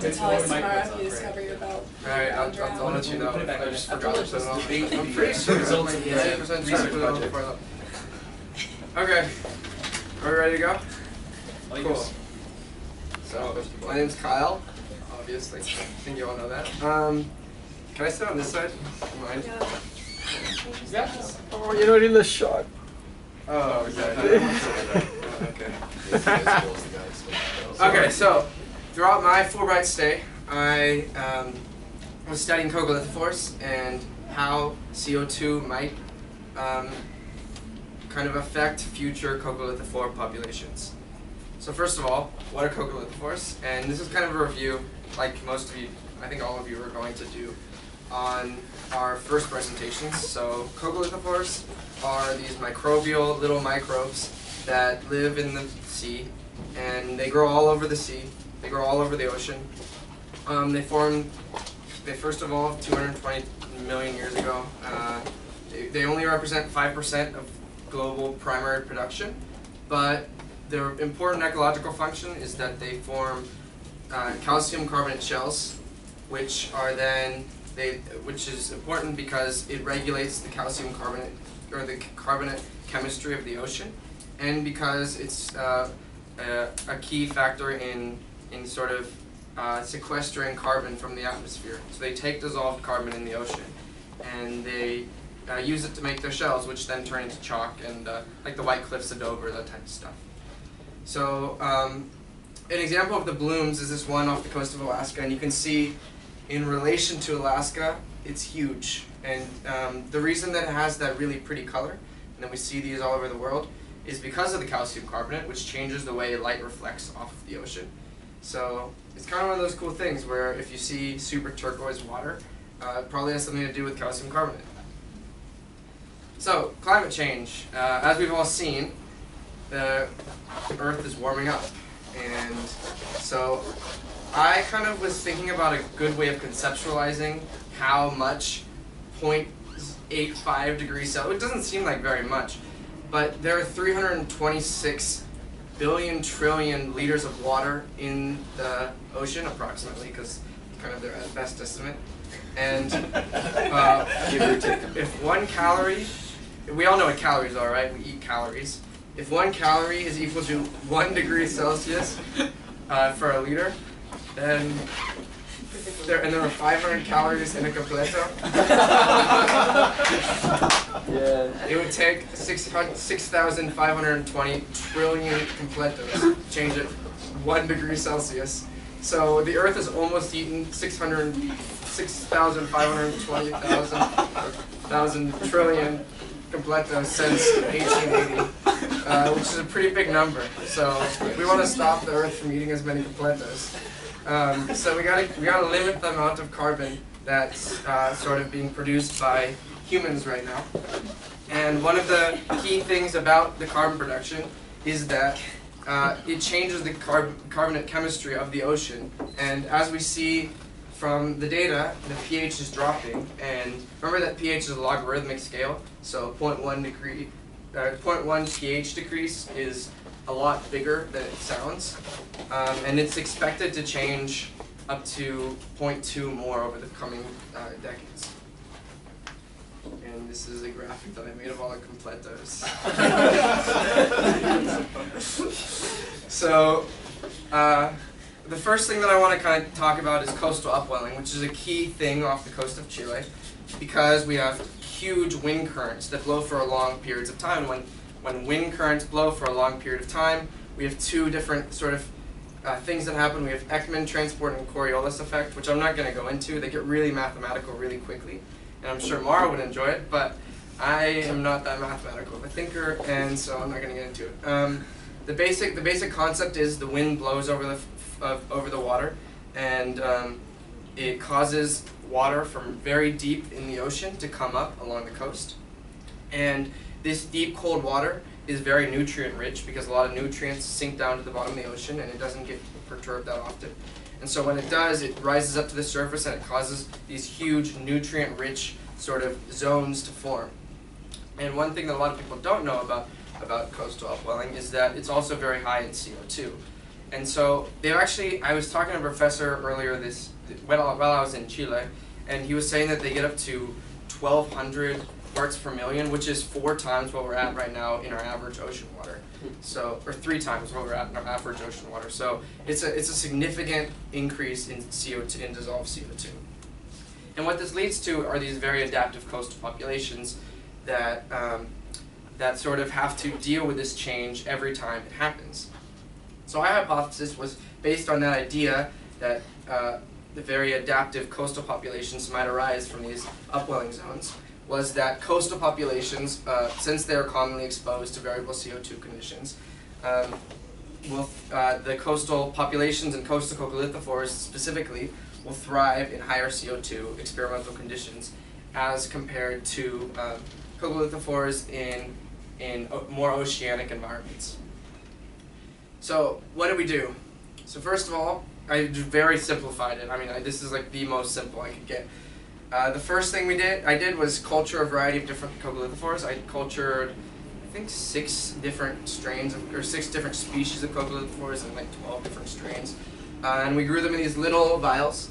to tell us tomorrow if you discover your belt. Alright, I'll, I'll, I'll let you know. Put it back I just forgot to put it on. I'm pretty sure it's results like the, ninety percent research sure put it on budget. before that. Okay. Are we ready to go? All Cool. yours. So, my name's Kyle, obviously. I think you all know that. Um, can I sit on this side? Mind? Yeah. Oh, you're not in the shot. Oh, okay. okay. Okay, so throughout my Fulbright stay, I um, was studying coccolithophores and how CO2 might um, kind of affect future coccolithophore populations. So first of all, what are coccolithophores? And this is kind of a review, like most of you, I think all of you are going to do, on our first presentations. So coccolithophores are these microbial little microbes that live in the sea, and they grow all over the sea. They grow all over the ocean. Um, they formed, they first evolved 220 million years ago. Uh, they, they only represent 5% of global primary production, but their important ecological function is that they form uh, calcium carbonate shells, which are then they, which is important because it regulates the calcium carbonate or the carbonate chemistry of the ocean, and because it's uh, a, a key factor in in sort of uh, sequestering carbon from the atmosphere. So they take dissolved carbon in the ocean, and they uh, use it to make their shells, which then turn into chalk and uh, like the White Cliffs of Dover, that type of stuff. So um, an example of the blooms is this one off the coast of Alaska, and you can see in relation to Alaska, it's huge. And um, the reason that it has that really pretty color, and then we see these all over the world, is because of the calcium carbonate, which changes the way light reflects off of the ocean. So it's kind of one of those cool things where if you see super turquoise water, uh, it probably has something to do with calcium carbonate. So climate change, uh, as we've all seen, the Earth is warming up, and so I kind of was thinking about a good way of conceptualizing how much 0.85 degrees Celsius. It doesn't seem like very much, but there are 326 billion trillion liters of water in the ocean, approximately, because kind of their best estimate. And uh, if one calorie, we all know what calories are, right? We eat calories. If one calorie is equal to one degree Celsius uh, for a liter, then there and there are 500 calories in a completo. Yeah. It would take 600 6,520 trillion completos to change it one degree Celsius. So the Earth has almost eaten 600, 6,520 thousand thousand trillion completos since 1880, uh, which is a pretty big number. So we want to stop the Earth from eating as many completos. Um, so we gotta we gotta limit the amount of carbon that's uh, sort of being produced by humans right now. And one of the key things about the carbon production is that uh, it changes the carb- carbonate chemistry of the ocean. And as we see from the data, the pH is dropping. And remember that pH is a logarithmic scale, so 0.1 degree, uh, 0.1 pH decrease is a lot bigger than it sounds. Um, and it's expected to change up to 0.2 more over the coming uh, decades. And this is a graphic that I made of all the completos. so, uh, the first thing that I want to kind of talk about is coastal upwelling, which is a key thing off the coast of Chile, because we have huge wind currents that blow for long periods of time. When when wind currents blow for a long period of time, we have two different sort of uh, things that happen. We have Ekman transport and Coriolis effect, which I'm not going to go into. They get really mathematical really quickly, and I'm sure Mara would enjoy it, but I am not that mathematical of a thinker, and so I'm not going to get into it. Um, the basic the basic concept is the wind blows over the of, over the water, and um, it causes water from very deep in the ocean to come up along the coast, and this deep cold water is very nutrient rich because a lot of nutrients sink down to the bottom of the ocean and it doesn't get perturbed that often. And so when it does, it rises up to the surface and it causes these huge nutrient rich sort of zones to form. And one thing that a lot of people don't know about about coastal upwelling is that it's also very high in CO2. and so they've actually, I was talking to a professor earlier this, while, while I was in Chile, and he was saying that they get up to 1,200 parts per million, which is four times what we're at right now in our average ocean water. So, or three times what we're at in our average ocean water. So it's a, it's a significant increase in CO2, in dissolved CO2. And what this leads to are these very adaptive coastal populations that, um, that sort of have to deal with this change every time it happens. So our hypothesis was based on that idea that uh, the very adaptive coastal populations might arise from these upwelling zones was that coastal populations, uh, since they're commonly exposed to variable CO2 conditions, um, will, uh, the coastal populations and coastal coccolithophores specifically will thrive in higher CO2 experimental conditions as compared to um, coccolithophores in, in more oceanic environments. So what did we do? So first of all, I very simplified it. I mean, I, this is like the most simple I could get. Uh, the first thing we did, I did was culture a variety of different coccolithophores. I cultured, I think, six different strains of, or six different species of coccolithophores and like 12 different strains. Uh, and we grew them in these little vials.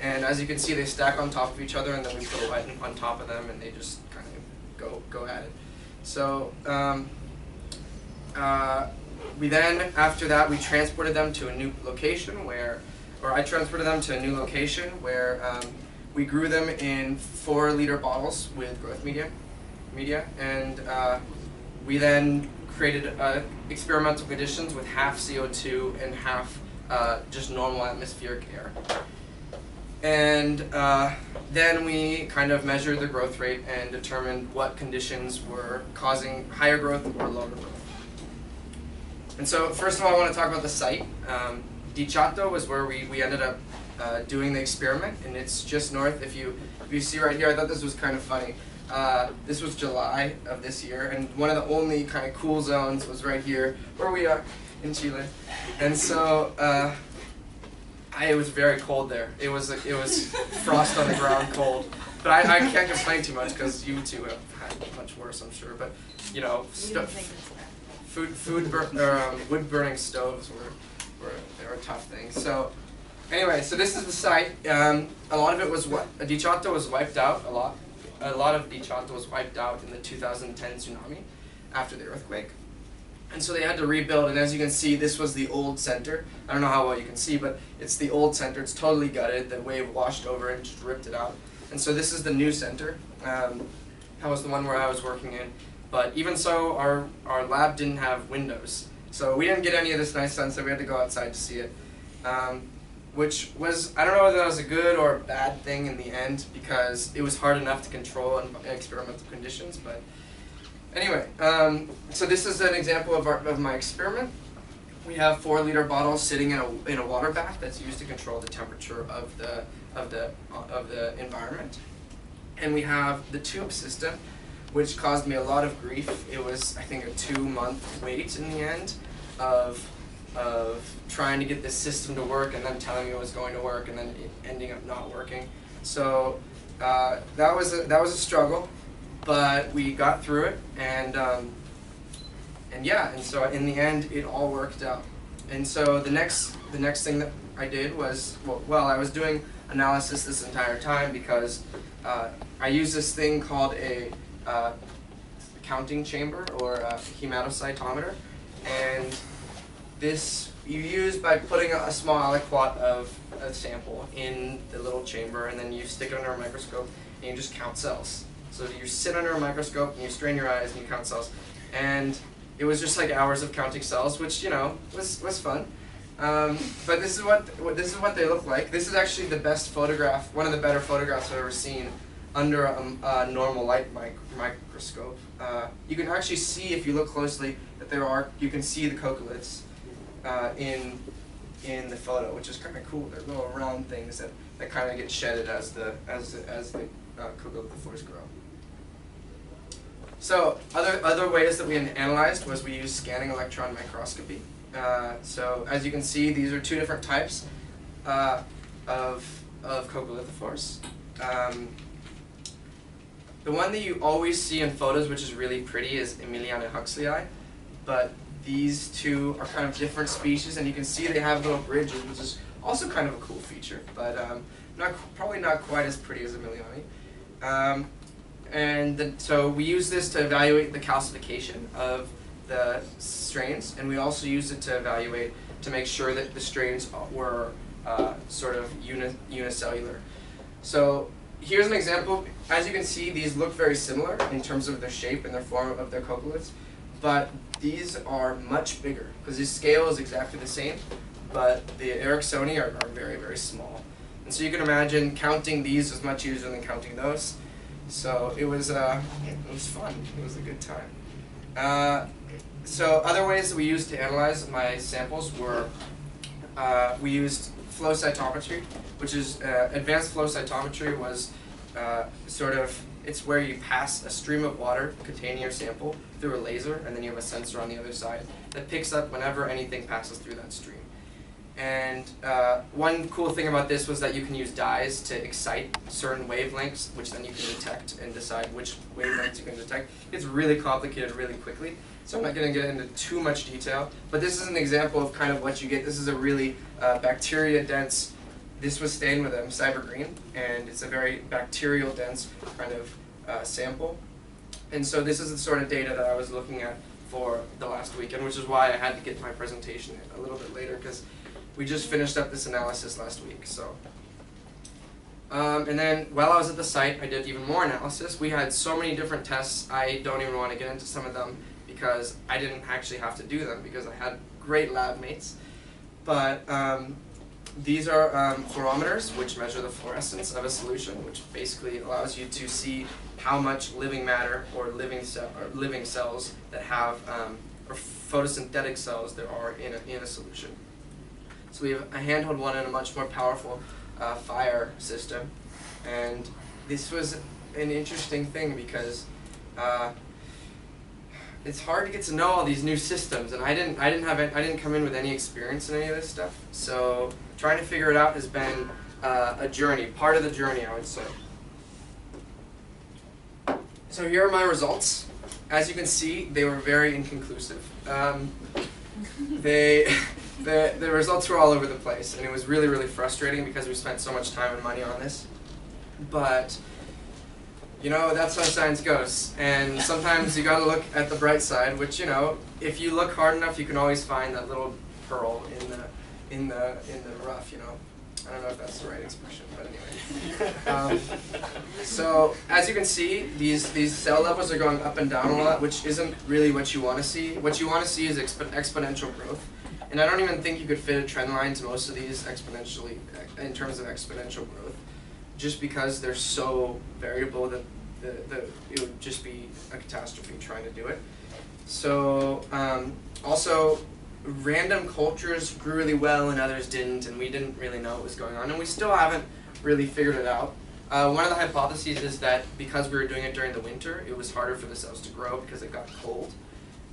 And as you can see, they stack on top of each other, and then we put a light on top of them, and they just kind of go go at it. So um, uh, we then, after that, we transported them to a new location where, or I transported them to a new location where um, we grew them in four liter bottles with growth media, media, and uh, we then created uh, experimental conditions with half CO2 and half uh, just normal atmospheric air. And uh, then we kind of measured the growth rate and determined what conditions were causing higher growth or lower growth. And so first of all, I want to talk about the site. Um, Dichato was where we, we ended up uh, doing the experiment, and it's just north. If you if you see right here, I thought this was kind of funny. Uh, this was July of this year, and one of the only kind of cool zones was right here, where we are in Chile. And so uh, I, it was very cold there. It was it was frost on the ground, cold. But I, I can't complain too much because you two have had much worse, I'm sure. But you know, food food bur- or um, wood burning stoves were were they were a tough thing. So anyway, so this is the site. Um, a lot of it was what was wiped out. A lot a lot of Dichato was wiped out in the 2010 tsunami after the earthquake. And so they had to rebuild, and as you can see, this was the old center. I don't know how well you can see, but it's the old center. It's totally gutted. The wave washed over and just ripped it out. And so this is the new center. Um, that was the one where I was working in. But even so, our, our lab didn't have windows. So we didn't get any of this nice sunset. We had to go outside to see it. Um, which was, I don't know whether that was a good or a bad thing in the end because it was hard enough to control in experimental conditions. But anyway, um, so this is an example of, our, of my experiment. We have four liter bottles sitting in a, in a water bath that's used to control the temperature of the, of the, of the environment. And we have the tube system, which caused me a lot of grief. It was, I think, a two month wait in the end of, of trying to get this system to work and then telling me it was going to work and then ending up not working. So uh, that, was a, that was a struggle, but we got through it and, um, and yeah, and so in the end it all worked out. And so the next, the next thing that I did was, well, well I was doing analysis this entire time because uh, I use this thing called a uh, counting chamber or a hematocytometer, this you use by putting a, small aliquot of a sample in the little chamber, and then you stick it under a microscope and you just count cells. So you sit under a microscope and you strain your eyes and you count cells, and it was just like hours of counting cells, which you know was was fun. Um, but this is what, what this is what they look like. This is actually the best photograph, one of the better photographs I've ever seen under a, a normal light mic microscope. Uh, you can actually see if you look closely that there are you can see the coccoliths uh, in in the photo, which is kind of cool. They're little round things that, that kind of get shedded as the as as the uh, coccolithophores grow. So other other ways that we analyzed was we used scanning electron microscopy. Uh, so as you can see, these are two different types uh, of of coccolithophores. Um, the one that you always see in photos, which is really pretty, is Emiliania huxleyi, but these two are kind of different species, and you can see they have little bridges, which is also kind of a cool feature, but um, not probably not quite as pretty as Emiliania. Um, and the, so we use this to evaluate the calcification of the strains, and we also use it to evaluate to make sure that the strains were uh, sort of uni unicellular. So here's an example. As you can see, these look very similar in terms of their shape and their form of their coccoliths, but these are much bigger because the scale is exactly the same, but the Ericsonii are, are very, very small. And so you can imagine counting these was much easier than counting those. So it was, uh, it was fun. It was a good time. Uh, so other ways that we used to analyze my samples were uh, we used flow cytometry, which is uh, advanced flow cytometry was uh, sort of it's where you pass a stream of water containing your sample through a laser, and then you have a sensor on the other side that picks up whenever anything passes through that stream. And uh, one cool thing about this was that you can use dyes to excite certain wavelengths, which then you can detect and decide which wavelengths you can detect. It's really complicated really quickly, so I'm not going to get into too much detail. But this is an example of kind of what you get. This is a really uh, bacteria-dense, this was stained with a SYBR Green, and it's a very bacterial-dense kind of uh, sample. And so this is the sort of data that I was looking at for the last weekend, which is why I had to get my presentation a little bit later, because we just finished up this analysis last week. So, um, and then while I was at the site, I did even more analysis. We had so many different tests. I don't even want to get into some of them because I didn't actually have to do them because I had great lab mates. But um, these are um, fluorometers, which measure the fluorescence of a solution, which basically allows you to see how much living matter or living cell or living cells that have um, or photosynthetic cells there are in a, in a solution. So we have a handheld one and a much more powerful uh, FIRe system. And this was an interesting thing because uh, it's hard to get to know all these new systems, and I didn't I didn't have I didn't come in with any experience in any of this stuff. So trying to figure it out has been uh, a journey, part of the journey, I would say. So here are my results. As you can see, they were very inconclusive. Um, they the, the results were all over the place, and it was really, really frustrating because we spent so much time and money on this. But, you know, that's how science goes. And sometimes you gotta look at the bright side, which, you know, if you look hard enough, you can always find that little pearl in the, in the, in the rough, you know. I don't know if that's the right expression, but anyway. Um, so as you can see, these these cell levels are going up and down a lot, which isn't really what you want to see. What you want to see is exp exponential growth. And I don't even think you could fit a trend line to most of these exponentially, in terms of exponential growth, just because they're so variable that the, the, it would just be a catastrophe trying to do it. So um, also, random cultures grew really well and others didn't, and we didn't really know what was going on, and we still haven't really figured it out. Uh, one of the hypotheses is that because we were doing it during the winter, it was harder for the cells to grow because it got cold.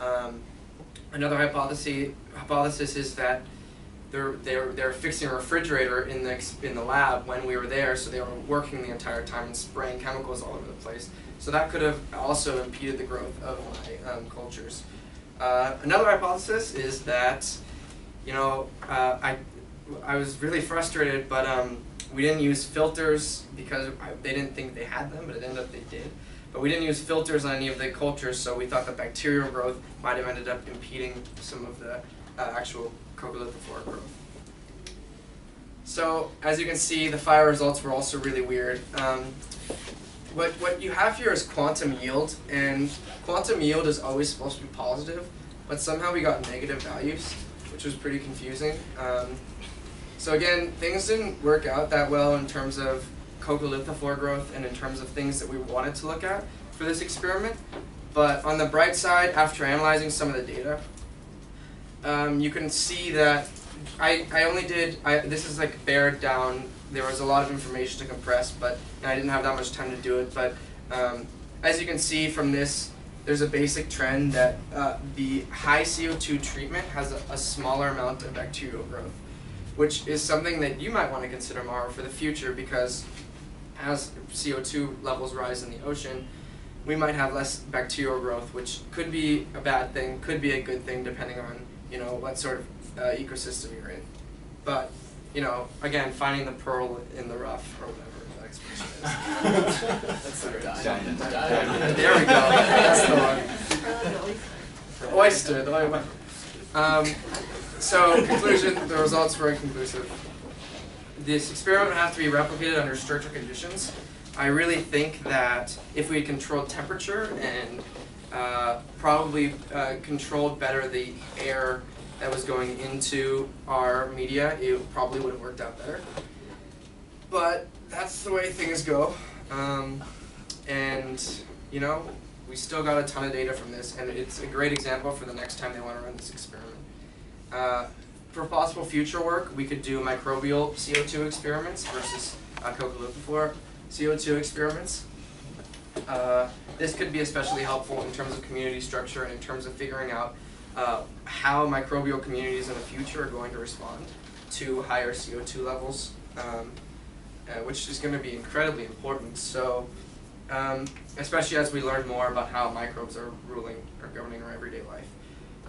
Um, Another hypothesis hypothesis is that they're they're they're fixing a refrigerator in the in the lab when we were there, so they were working the entire time and spraying chemicals all over the place. So that could have also impeded the growth of my um, cultures. Uh, another hypothesis is that, you know, uh, I I was really frustrated, but um, we didn't use filters because I, they didn't think they had them, but it ended up they did. But we didn't use filters on any of the cultures, so we thought that bacterial growth might have ended up impeding some of the uh, actual coccolithophora growth. So as you can see, the FIRe results were also really weird. Um, what, what you have here is quantum yield, and quantum yield is always supposed to be positive, but somehow we got negative values, which was pretty confusing. Um, so again, things didn't work out that well in terms of coccolithophore growth and in terms of things that we wanted to look at for this experiment. But on the bright side, after analyzing some of the data, um, you can see that I, I only did, I, this is like bared down, there was a lot of information to compress, but I didn't have that much time to do it. But um, as you can see from this, there's a basic trend that uh, the high CO2 treatment has a, a smaller amount of bacterial growth, which is something that you might want to consider more for the future because as CO2 levels rise in the ocean, we might have less bacterial growth, which could be a bad thing, could be a good thing depending on you know what sort of uh, ecosystem you're in. But you know, again, finding the pearl in the rough or whatever that expression is. That's the Diamond. diamond. there we go. That's the one. Oyster. The oy- um, so conclusion: the results were inconclusive. This experiment would have to be replicated under stricter conditions. I really think that if we had controlled temperature and uh, probably uh, controlled better the air that was going into our media, it probably would have worked out better. But that's the way things go. Um, and, you know, we still got a ton of data from this, and it's a great example for the next time they want to run this experiment. Uh, for possible future work, we could do microbial CO2 experiments versus uh, coccolithophore CO2 experiments. Uh, this could be especially helpful in terms of community structure and in terms of figuring out uh, how microbial communities in the future are going to respond to higher CO2 levels, um, uh, which is going to be incredibly important. So, um, especially as we learn more about how microbes are ruling or governing our everyday life.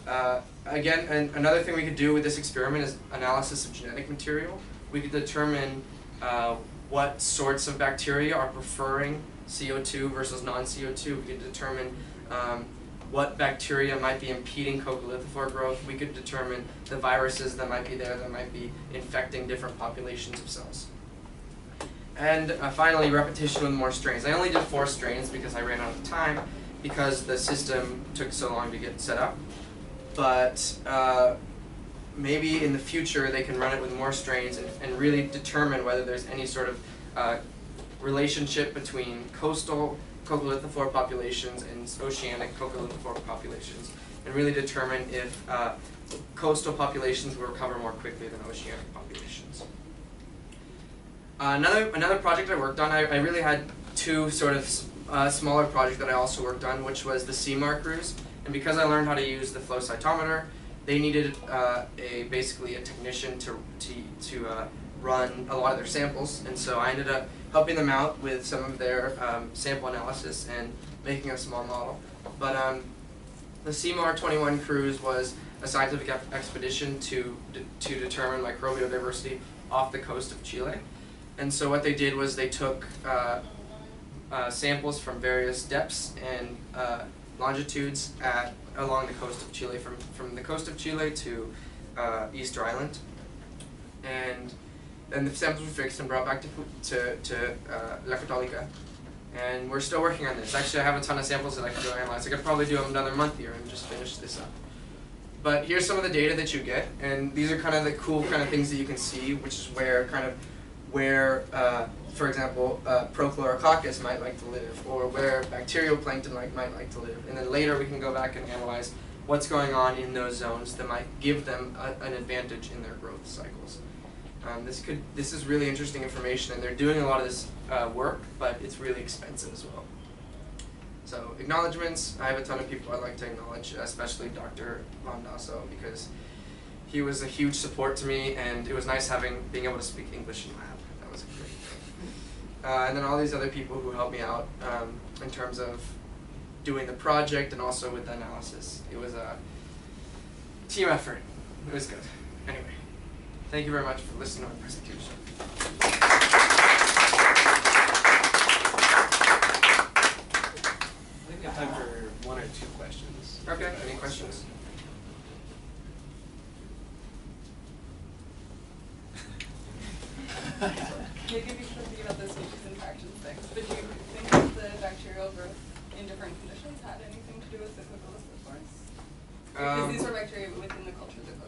Uh, again, an, another thing we could do with this experiment is analysis of genetic material. We could determine uh, what sorts of bacteria are preferring CO2 versus non-CO2. We could determine um, what bacteria might be impeding coccolithophore growth. We could determine the viruses that might be there that might be infecting different populations of cells. And uh, finally, repetition with more strains. I only did four strains because I ran out of time because the system took so long to get set up. But uh, maybe in the future they can run it with more strains and, and really determine whether there's any sort of uh, relationship between coastal coccolithophore populations and oceanic coccolithophore populations, and really determine if uh, coastal populations will recover more quickly than oceanic populations. Uh, another another project I worked on, I, I really had two sort of uh, smaller projects that I also worked on, which was the CIMAR cruise, and because I learned how to use the flow cytometer, they needed uh, a basically a technician to to to uh, run a lot of their samples, and so I ended up helping them out with some of their um, sample analysis and making a small model. But um, the CIMAR 21 cruise was a scientific ex- expedition to to determine microbial diversity off the coast of Chile, and so what they did was they took uh, uh, samples from various depths and uh, longitudes at along the coast of Chile, from from the coast of Chile to uh, Easter Island, and then the samples were fixed and brought back to to to uh, La Católica, and we're still working on this. Actually, I have a ton of samples that I can go analyze. I could probably do another month here and just finish this up. But here's some of the data that you get, and these are kind of the cool kind of things that you can see, which is where kind of where, uh, for example, uh, Prochlorococcus might like to live, or where bacterial plankton like, might like to live. And then later we can go back and analyze what's going on in those zones that might give them a, an advantage in their growth cycles. Um, this could this is really interesting information, and they're doing a lot of this uh, work, but it's really expensive as well. So acknowledgements. I have a ton of people I'd like to acknowledge, especially Dr. Von Dassow, because he was a huge support to me, and it was nice having being able to speak English in lab. That was a great. Uh, and then all these other people who helped me out um, in terms of doing the project and also with the analysis. It was a team effort. It was good. Anyway, thank you very much for listening to my presentation. I think we have time for one or two questions. Okay, any questions? Maybe we should think about the species interactions things, but do you think that the bacterial growth in different conditions had anything to do with the coccolithophores? Because Um, these were bacteria within the cultures of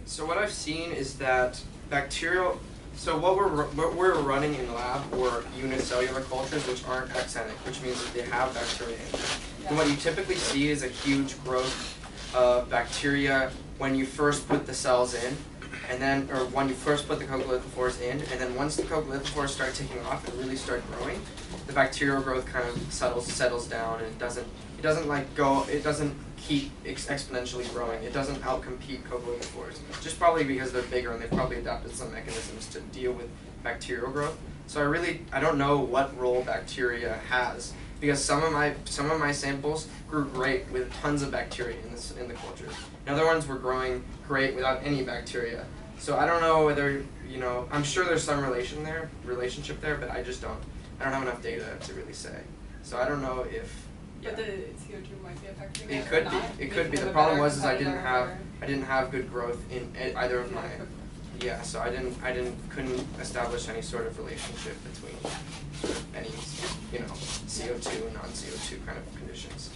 right? So what I've seen is that bacterial. So what we're what we're running in lab were unicellular cultures, which aren't axenic, which means that they have bacteria in them. And what you typically see is a huge growth of bacteria when you first put the cells in, and then or when you first put the coccolithophores in, and then once the coccolithophores start taking off and really start growing, the bacterial growth kind of settles settles down and it doesn't it doesn't like go it doesn't keep ex- exponentially growing. It doesn't outcompete coccolithophores, just probably because they're bigger and they've probably adapted some mechanisms to deal with bacterial growth. So I really I don't know what role bacteria has because some of my some of my samples grew great with tons of bacteria in this in the cultures. And other ones were growing great without any bacteria. So I don't know whether you know. I'm sure there's some relation there, relationship there, but I just don't. I don't have enough data to really say. So I don't know if. But the CO two might be affecting it It could be. It could be. The problem was is I didn't have I didn't have good growth in either of my yeah. So I didn't I didn't couldn't establish any sort of relationship between sort of any you know CO two and non CO two kind of conditions.